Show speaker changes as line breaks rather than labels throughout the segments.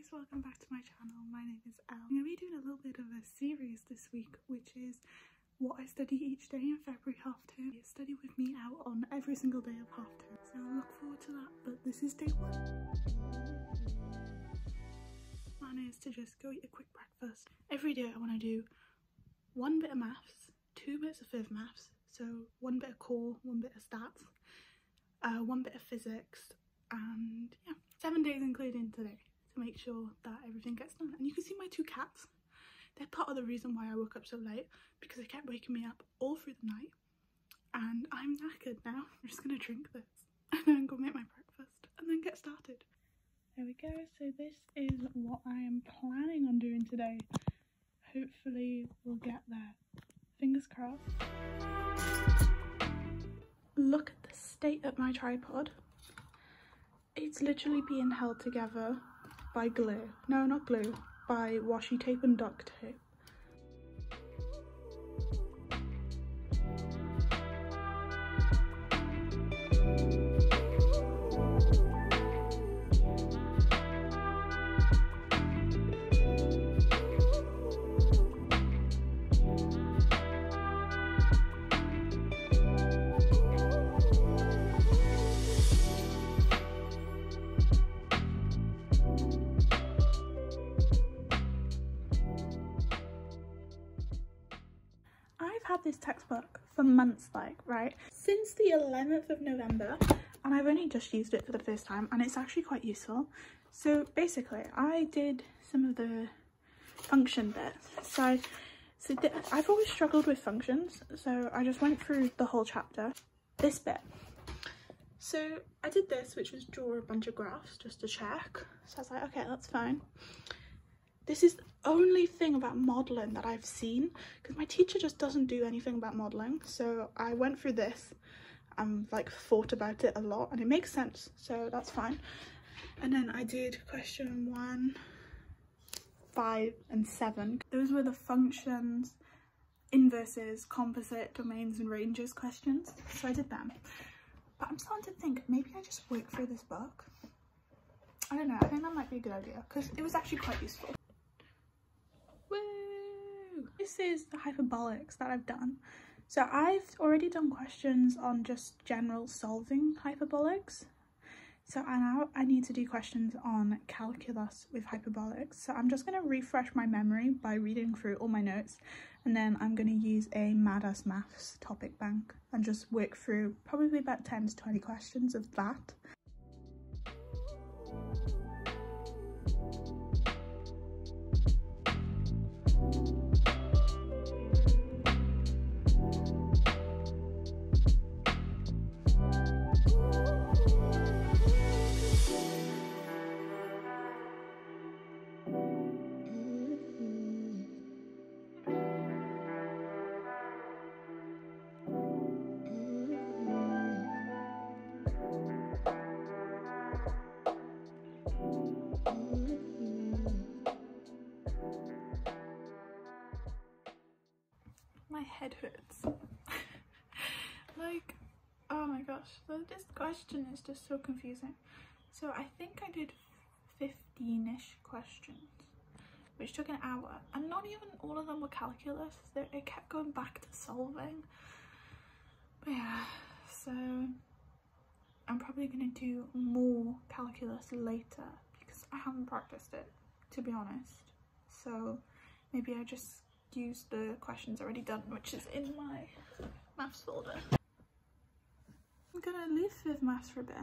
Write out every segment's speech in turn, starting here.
guys, welcome back to my channel. My name is Elle. I'm going to be doing a little bit of a series this week which is what I study each day in February half term. Study with me out on every single day of half term. So I look forward to that but this is day one. Plan is to just go eat a quick breakfast. Every day I want to do one bit of maths, two bits of further maths, so one bit of core, one bit of stats, uh, one bit of physics and yeah, seven days including today to make sure that everything gets done. And you can see my two cats. They're part of the reason why I woke up so late because they kept waking me up all through the night. And I'm knackered now. I'm just gonna drink this and then go make my breakfast and then get started. There we go. So this is what I am planning on doing today. Hopefully we'll get there. Fingers crossed. Look at the state of my tripod. It's literally being held together by glue. No, not glue, by washi tape and duct tape. Textbook for months like right? Since the 11th of November and I've only just used it for the first time and it's actually quite useful. So basically I did some of the function bits. So so I've always struggled with functions so I just went through the whole chapter. This bit. So I did this which was draw a bunch of graphs just to check. So I was like okay that's fine. This is only thing about modelling that I've seen because my teacher just doesn't do anything about modelling. So I went through this and like thought about it a lot and it makes sense. So that's fine. And then I did question one, five and seven. Those were the functions, inverses, composite, domains and ranges questions. So I did them. But I'm starting to think maybe I just work through this book. I don't know, I think that might be a good idea because it was actually quite useful. This is the hyperbolics that I've done. So I've already done questions on just general solving hyperbolics. So now I need to do questions on calculus with hyperbolics. So I'm just going to refresh my memory by reading through all my notes and then I'm going to use a MadAsMaths topic bank and just work through probably about 10 to 20 questions of that. Head hurts. like, oh my gosh, this question is just so confusing. So I think I did 15-ish questions, which took an hour, and not even all of them were calculus. It kept going back to solving. But yeah, so I'm probably going to do more calculus later because I haven't practiced it, to be honest. So maybe I just use the questions already done, which is in my maths folder. I'm gonna leave further maths for a bit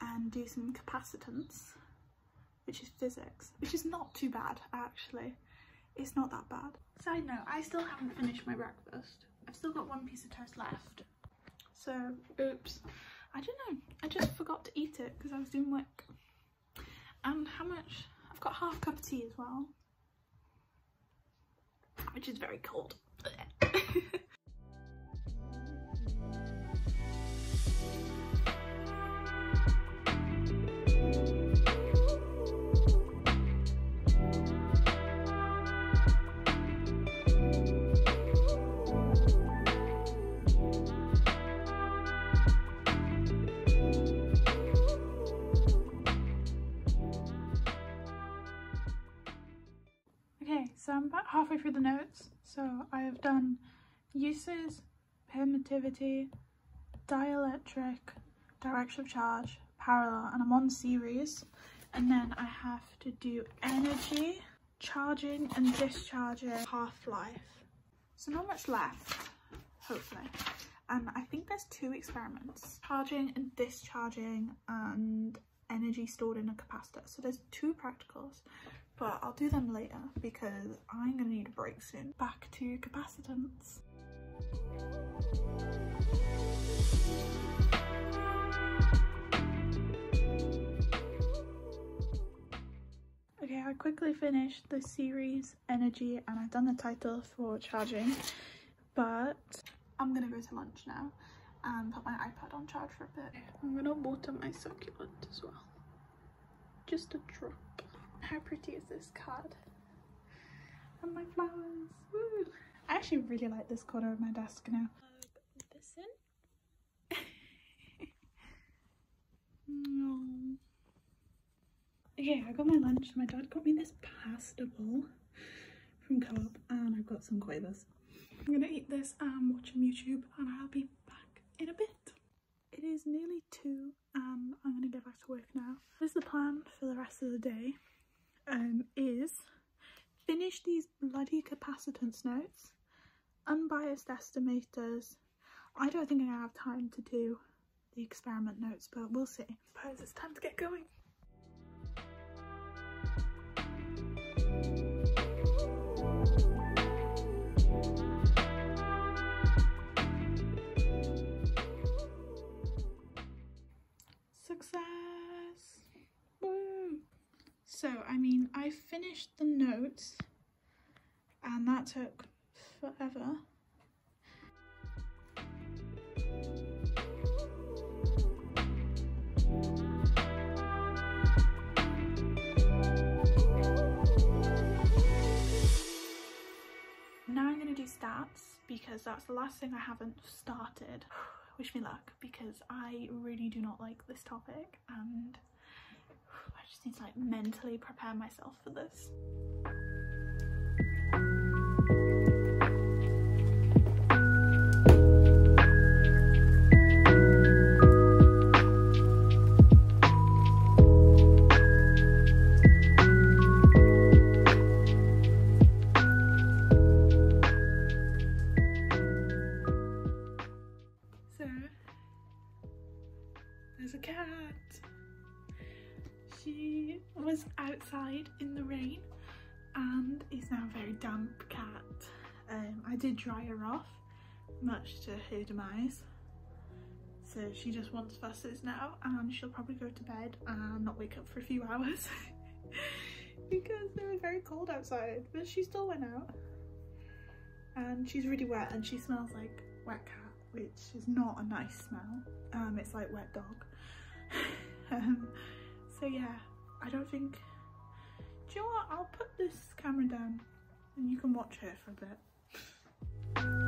and do some capacitance, which is physics, which is not too bad actually. It's not that bad. Side note, I still haven't finished my breakfast. I've still got one piece of toast left. So, oops. I don't know, I just forgot to eat it because I was doing work. And how much? I've got half a cup of tea as well which is very cold. Through the notes. So I have done uses, permittivity, dielectric, direction of charge, parallel, and I'm on series. And then I have to do energy, charging and discharging, half-life. So not much left, hopefully. And I think there's two experiments, charging and discharging and energy stored in a capacitor. So there's two practicals, but I'll do them later because I'm gonna need a break soon. Back to capacitance. Okay, I quickly finished the series energy and I've done the title for charging, but I'm gonna go to lunch now and put my iPad on charge for a bit. I'm gonna water my succulent as well. Just a drop. How pretty is this card? And my flowers. Woo. I actually really like this corner of my desk now. Plug this in. no. Okay, I got my lunch. My dad got me this pasta bowl from Co-op and I've got some quavers. I'm gonna eat this and watch some YouTube and I'll be back in a bit. It is nearly two and I'm gonna get back to work now. This is the plan for the rest of the day um, is finish these bloody capacitance notes, unbiased estimators. I don't think gonna have time to do the experiment notes, but we'll see. Suppose it's time to get going. So, I mean, I finished the notes and that took forever. Now I'm going to do stats because that's the last thing I haven't started. Wish me luck because I really do not like this topic and I just need to like mentally prepare myself for this. Much to her demise. So she just wants fusses now and she'll probably go to bed and not wake up for a few hours. Because it was very cold outside but she still went out. And she's really wet and she smells like wet cat which is not a nice smell. Um it's like wet dog. Um so yeah i don't think do you know what? I'll put this camera down and you can watch her for a bit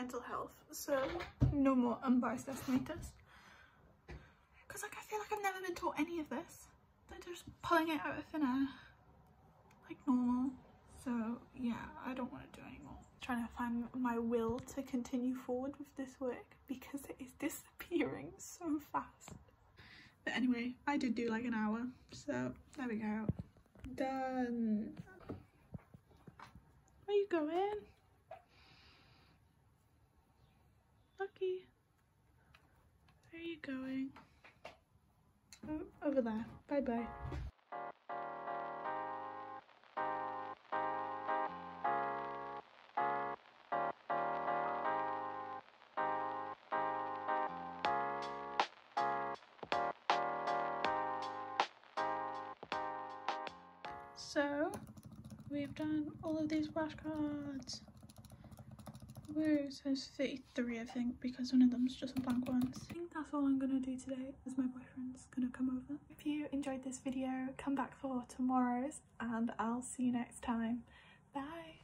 mental health, so no more unbiased estimators. Because like I feel like I've never been taught any of this. They're just pulling it out of thin air, like normal. So yeah, I don't want to do anymore. Trying to find my will to continue forward with this work because it is disappearing so fast. But anyway, I did do like an hour, so there we go. Done. Where you going? Jackie? Where are you going? Oh, over there. Bye bye. So, we've done all of these flashcards. Woo, so there's 33 I think because one of them's just a blank one. I think that's all I'm gonna do today as my boyfriend's gonna come over.
If you enjoyed this video, come back for tomorrow's and I'll see you next time. Bye!